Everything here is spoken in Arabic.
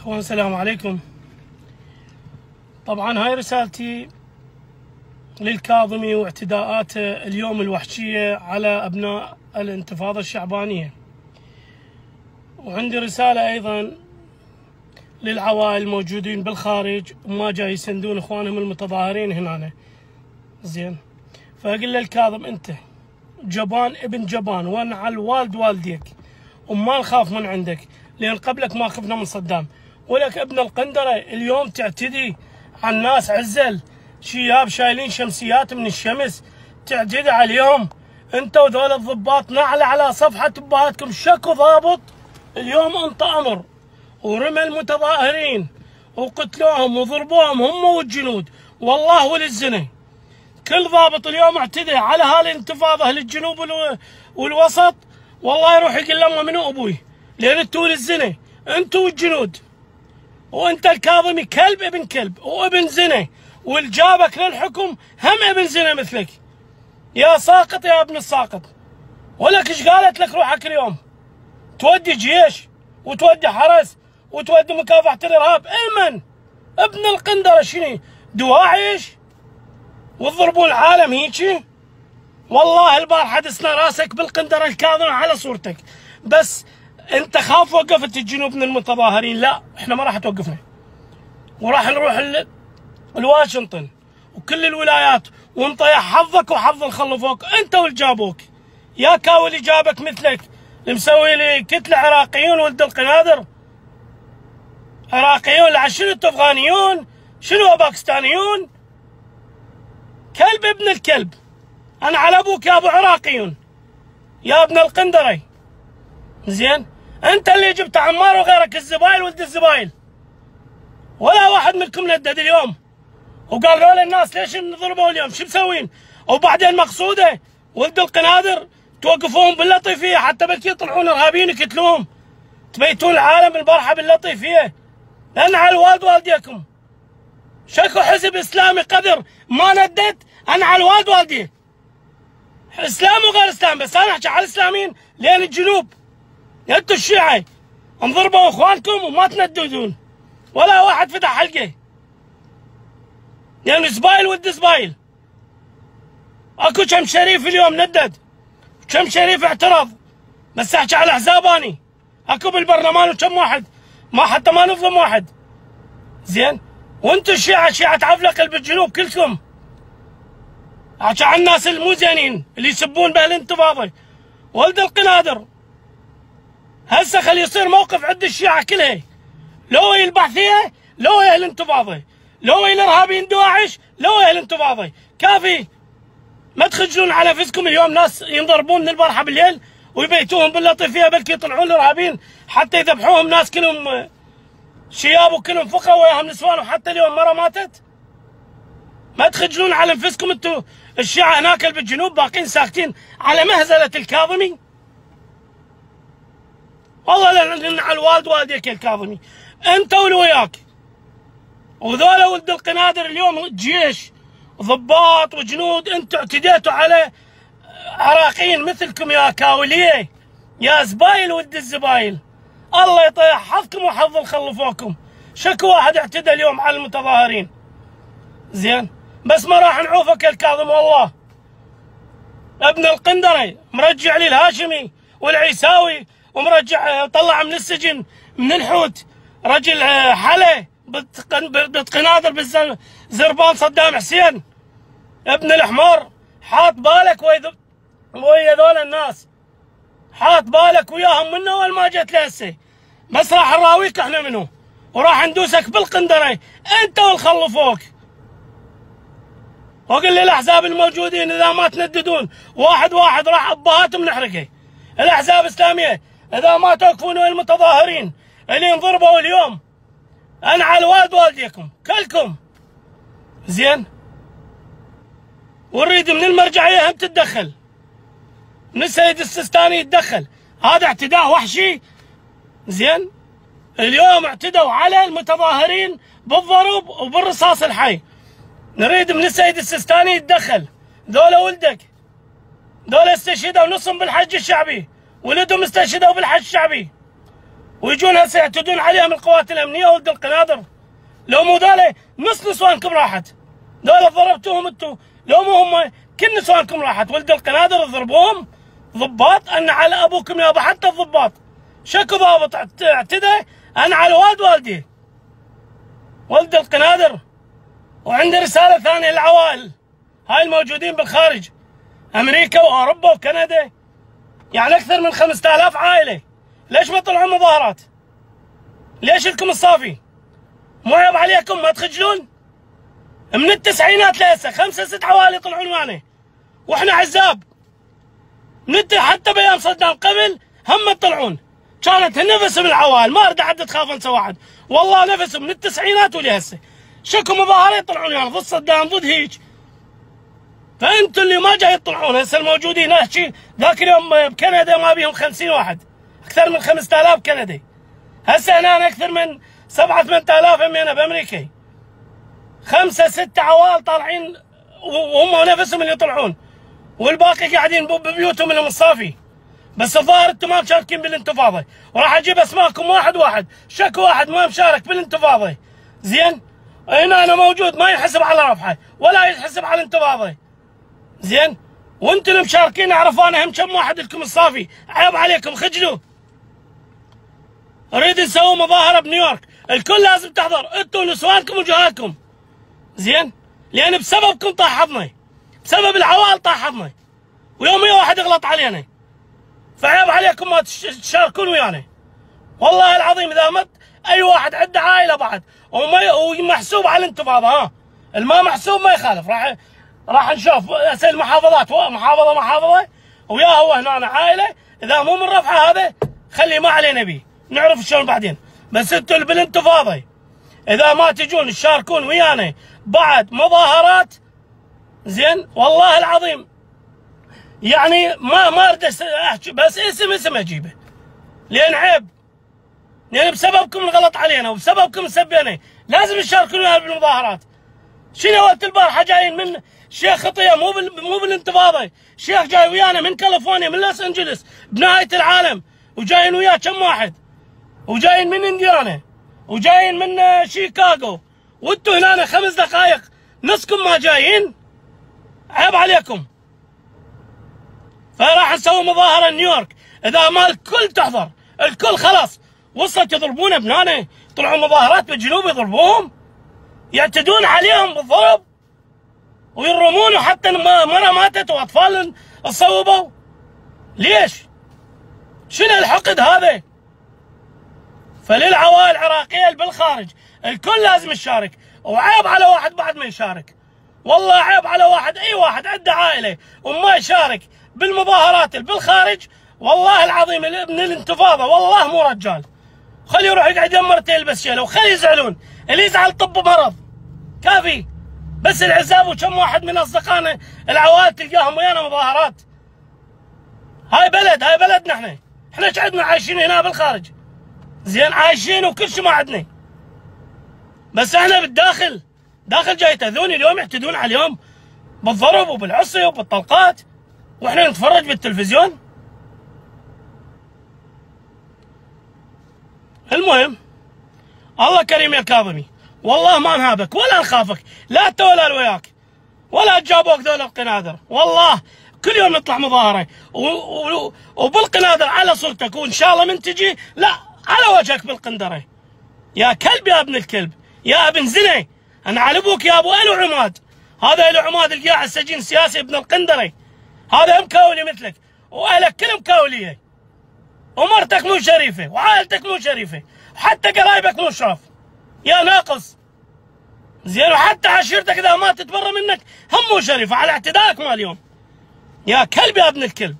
أخوان السلام عليكم. طبعا هاي رسالتي للكاظمي واعتداءاته اليوم الوحشية على أبناء الانتفاضة الشعبانية. وعندي رسالة أيضا للعوائل الموجودين بالخارج وما جاي يسندون إخوانهم المتظاهرين هنا. زين. فأقول للكاظم أنت جبان ابن جبان وانعل والد والديك وما نخاف من عندك لأن قبلك ما خفنا من صدام. ولك ابن القندرة اليوم تعتدي على الناس عزل شياب شايلين شمسيات من الشمس تعتدي عليهم. انت وذول الضباط نعلى على صفحة ابهاتكم شكو ضابط؟ اليوم انطى أمر. ورمى المتظاهرين وقتلوهم وضربوهم هم والجنود. والله وللزنا كل ضابط اليوم اعتدى على هذه الانتفاضه للجنوب والوسط. والله يروح يقول لامه منو أبوي. لأن أنتوا للزنا أنتوا والجنود. وانت الكاظمي كلب ابن كلب وابن زنا والجابك للحكم هم ابن زنا مثلك. يا ساقط يا ابن الساقط. ولك إيش قالت لك روحك اليوم؟ تودي جيش وتودي حرس وتودي مكافحة الإرهاب. إيمن ابن القندرة شنو؟ دواعش؟ وتضربون العالم هيجي والله البارحة دسنا راسك بالقندرة الكاظمة على صورتك. بس انت خاف وقفت الجنوب من المتظاهرين؟ لا إحنا ما راح توقفنا. وراح نروح لواشنطن وكل الولايات ونطيح حظك وحظ الخلفوك انت واللي جابوك يا كاو اللي جابك مثلك مسوي لي كتله عراقيون ولد القنادر. عراقيون شنو افغانيون شنو باكستانيون؟ كلب ابن الكلب. أنا على أبوك يا ابو عراقيون. يا ابن القندري. زين؟ انت اللي جبت عمار وغيرك الزبايل ولد الزبايل. ولا واحد منكم ندد اليوم. وقال ذول الناس ليش نضربوا اليوم؟ شو مسوين؟ وبعدين مقصوده ولد القنادر توقفوهم باللطيفية حتى بلكي يطلعون إرهابيين يقتلوهم. تبيتون العالم البارحه باللطيفية. لأن على الوالد والديكم. شكو حزب إسلامي قدر ما ندت أنا على الوالد والدي. إسلام وغير إسلام بس أنا أحكي على الإسلاميين لين الجنوب. أنتوا الشيعة انضربوا إخوانكم وما تنددون. ولا واحد فتح حلقة. لأن زبايل ود زبايل أكو كم شريف اليوم ندد. كم شريف اعترض. بس أحكي على حساب أني. أكو بالبرلمان وكم واحد. ما حتى ما نظلم واحد. زين؟ وأنتم الشيعة شيعة عفلق بالجنوب كلكم. أحكي على الناس المو زينين اللي يسبون بهالانتفاضة ولد القنادر. هسه خلي يصير موقف عند الشيعة كلها لو هي البعثية لو هي الانتفاضة لو هي الارهابيين دواعش لو هي الانتفاضة كافي. ما تخجلون على نفسكم اليوم ناس ينضربون من البارحة بالليل ويبيتوهم باللطيفية بلكي يطلعون الارهابيين حتى يذبحوهم ناس كلهم شياب وكلهم فقرة وياهم نسوان وحتى اليوم مرة ماتت. ما تخجلون على انفسكم أنتم الشيعة هناك بالجنوب باقين ساكتين على مهزلة الكاظمي. والله لأن على الوالد والديك الكاظمي أنت واللي وياك. وذولا ولد القنادر اليوم جيش ضباط وجنود أنتم اعتديتوا على عراقيين مثلكم يا كاوليه يا زبايل ولد الزبايل. الله يطيح حظكم وحظ الخلفوكم شكو واحد اعتدى اليوم على المتظاهرين. زين. بس ما راح نعوفك الكاظم والله. ابن القندري مرجع لي الهاشمي والعيساوي. ومرجع طلع من السجن من الحوت. رجل حلا بتقناطر بالزربان صدام حسين. ابن الحمار حاط بالك ويا ذول الناس. حاط بالك وياهم منه أول ما جت لهسه. بس راح نراويك إحنا منه وراح ندوسك بالقندرة. أنت والخلفوك وقل لي الأحزاب الموجودين إذا ما تنددون. واحد واحد راح أبهاتهم نحرقه. الأحزاب الإسلامية إذا ما توقفون المتظاهرين اللي انضربوا اليوم. أنا على والد والديكم كلكم. زين؟ ونريد من المرجعية هم تتدخل. من السيد السيستاني يتدخل. هذا اعتداء وحشي. زين؟ اليوم اعتدوا على المتظاهرين بالضرب وبالرصاص الحي. نريد من السيد السيستاني يتدخل. ذولا ولدك. ذولا استشهدوا نصهم بالحج الشعبي. ولدهم استشهدوا بالحج الشعبي. ويجون هسه يعتدون عليهم القوات الأمنية ولد القنادر. لو مو ذولا نص نسوانكم راحت. ذولا ضربتوهم أنتم لو مو هم كل نسوانكم راحت. ولد القنادر ضربوهم. ضباط أن على أبوكم يابا حتى الضباط. شكو ضابط اعتدى أنا على والد والدي. ولد القنادر. وعندي رسالة ثانية للعوائل. هاي الموجودين بالخارج. أمريكا وأوروبا وكندا. يعني أكثر من 5000 عائلة. ليش ما طلعوا مظاهرات؟ ليش لكم الصافي؟ مو عيب عليكم ما تخجلون؟ من التسعينات لهسه خمسة ست عوائل يطلعون معنا. وإحنا عزاب. من حتى بيام صدام قبل هم يطلعون كانت نفسهم العوائل ما أريد حد تخاف أنسى واحد. والله نفسهم من التسعينات ولهسه. شكو مظاهرة يطلعون يعني؟ ضد صدام ضد هيك فأنتم اللي ما جاي يطلعون هسه الموجودين احكي ذاك اليوم بكندا ما بيهم 50 واحد. أكثر من 5000 كندي هسه هنا أكثر من 7 8000 همينه بأمريكا. خمسة ستة عوائل طالعين وهم نفسهم اللي يطلعون. والباقي قاعدين ببيوتهم اللي مصافي بس الظاهر أنتم ما مشاركين بالانتفاضة. وراح أجيب اسماءكم واحد واحد. شك واحد ما مشارك بالانتفاضة. زين؟ هنا أنا موجود ما ينحسب على رفحه ولا ينحسب على الانتفاضة. زين وأنتم المشاركين أعرف أنا هم كم واحد لكم الصافي. عيب عليكم خجلوا. أريد نسوي مظاهرة بنيويورك. الكل لازم تحضر. أنتم ونسوانكم وجهاتكم زين لأن بسببكم طاح حظنا. بسبب العوائل طاح حظنا. ويوميا واحد يغلط علينا. فعيب عليكم ما تشاركون ويانا. والله العظيم إذا مت أي واحد عنده عائلة بعد. ومحسوب على الانتفاضه ها. الما محسوب ما يخالف راح راح نشوف اسال محافظات. محافظة محافظة. ويا هو هنا عائلة. إذا مو من رفعة هذا خلي ما علينا بيه. نعرف شلون بعدين. بس أنتم بالانتفاضه إذا ما تجون تشاركون ويانا بعد مظاهرات زين والله العظيم. يعني ما ما أريد أحكي بس اسم اسم أجيبه. لأن عيب. لأن بسببكم الغلط علينا وبسببكم سبينا. لازم تشاركون بالمظاهرات. شنو وقت البارحة جايين من شيخ خطيه مو بال... مو بالانتفاضه شيخ جاي ويانا من كاليفورنيا من لوس انجلس بنهاية العالم وجايين وياه كم واحد؟ وجايين من إنديانا وجايين من شيكاغو. وأنتم هنا خمس دقائق نصكم ما جايين. عيب عليكم. فراح نسوي مظاهرة نيويورك. إذا ما الكل تحضر الكل خلاص. وصلت يضربون ابنائنا طلعوا مظاهرات بالجنوب يضربوهم. يعتدون عليهم بالضرب. ويرمون حتى مرة ماتت وأطفال صوبوا ليش؟ شنو الحقد هذا؟ فللعوائل العراقية بالخارج الكل لازم يشارك. وعيب على واحد بعد ما يشارك. والله عيب على واحد أي واحد عنده عائلة وما يشارك بالمظاهرات بالخارج والله العظيم من الانتفاضة والله مو رجال. خليه يروح يقعد يمرته يلبس شيله وخليه يزعلون. اللي يزعل طب مرض. كافي. بس العزاب وكم واحد من أصدقائنا العوائل تلقاهم ويانا مظاهرات هاي بلد هاي بلدنا إحنا إحنا إيش عندنا عايشين هنا بالخارج؟ زين عايشين وكل شيء ما عندنا. بس إحنا بالداخل داخل جاي يتاذون اليوم يعتدون عليهم بالضرب وبالعصي وبالطلقات. وإحنا نتفرج بالتلفزيون. المهم الله كريم يا كاظمي. والله ما نهابك ولا نخافك لا انت ولا وياك. ولا جابوك ذول القنادر والله كل يوم نطلع مظاهرة. وبالقنادر على صورتك وإن شاء الله من تجي لا على وجهك بالقندرة. يا كلب يا ابن الكلب يا ابن زنا أنا على أبوك يا أبو ألو عماد. هذا ألو عماد اللي قاعد السجين سياسي ابن القندرة. هذا مكاولي مثلك وأهلك كلهم مكاوليه ومرتك مو شريفة وعائلتك مو شريفة حتى قرايبك مو شرف. يا ناقص! زين وحتى عشيرتك إذا ماتت برا منك هم شريفة على اعتدائك مال اليوم يا كلب يا ابن الكلب.